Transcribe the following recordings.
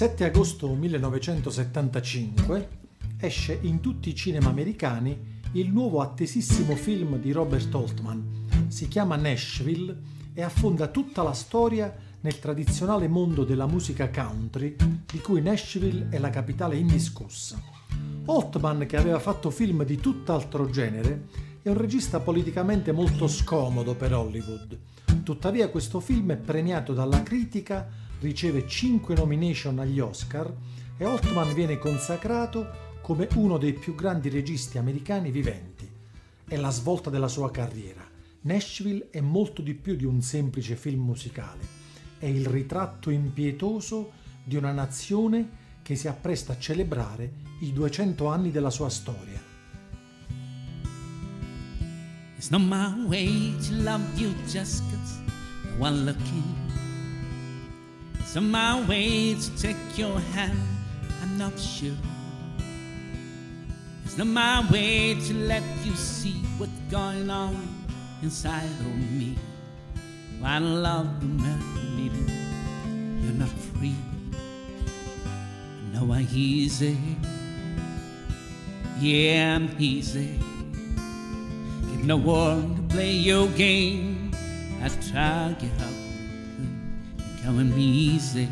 7 agosto 1975 esce in tutti i cinema americani il nuovo attesissimo film di Robert Altman. Si chiama Nashville e affonda tutta la storia nel tradizionale mondo della musica country di cui Nashville è la capitale indiscussa. Altman, che aveva fatto film di tutt'altro genere, è un regista politicamente molto scomodo per Hollywood. Tuttavia questo film è premiato dalla critica, riceve 5 nomination agli Oscar e Altman viene consacrato come uno dei più grandi registi americani viventi. È la svolta della sua carriera. Nashville è molto di più di un semplice film musicale. È il ritratto impietoso di una nazione che si appresta a celebrare i 200 anni della sua storia. It's not my way to love you just cause you are looking. Not my way to take your hand, I'm not sure. It's not my way to let you see what's going on inside of me. I love you, man, you're not free. No, I'm easy. Yeah, I'm easy. Give no one to play your game. I try to get up, coming easy.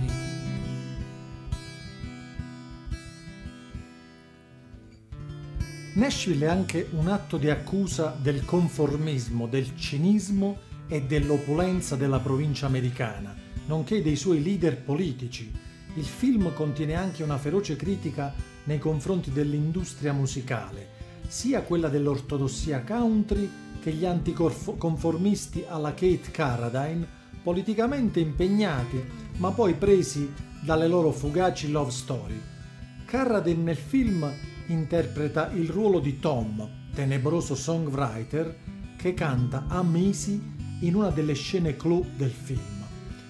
Nashville è anche un atto di accusa del conformismo, del cinismo e dell'opulenza della provincia americana, nonché dei suoi leader politici. Il film contiene anche una feroce critica nei confronti dell'industria musicale, sia quella dell'ortodossia country che gli anticonformisti alla Kate Carradine, politicamente impegnati ma poi presi dalle loro fugaci love story. Carradine nel film interpreta il ruolo di Tom, tenebroso songwriter, che canta Amisi in una delle scene clou del film.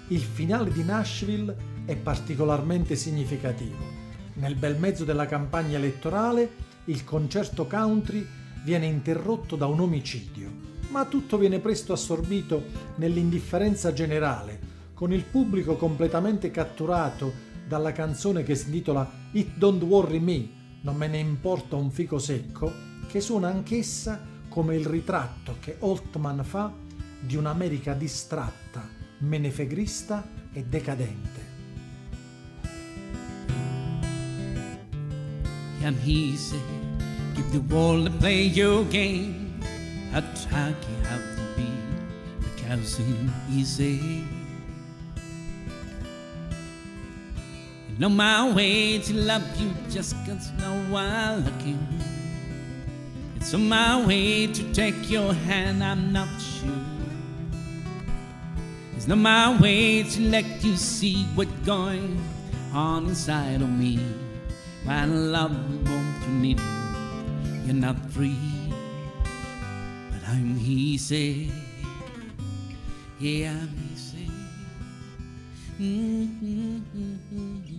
Il finale di Nashville è particolarmente significativo. Nel bel mezzo della campagna elettorale, il concerto country viene interrotto da un omicidio, ma tutto viene presto assorbito nell'indifferenza generale, con il pubblico completamente catturato dalla canzone che si intitola It Don't Worry Me, non me ne importa un fico secco, che suona anch'essa come il ritratto che Altman fa di un'America distratta, menefegrista e decadente. I'm easy, give the world to play your game. To have to be because it's easy. know my way to love you just cause no one looking. It's on my way to take your hand, I'm not sure. It's not my way to let you see what's going on inside of me. When love won't you need you're not free. I'm easy. Yeah, I'm easy. Mm-hmm.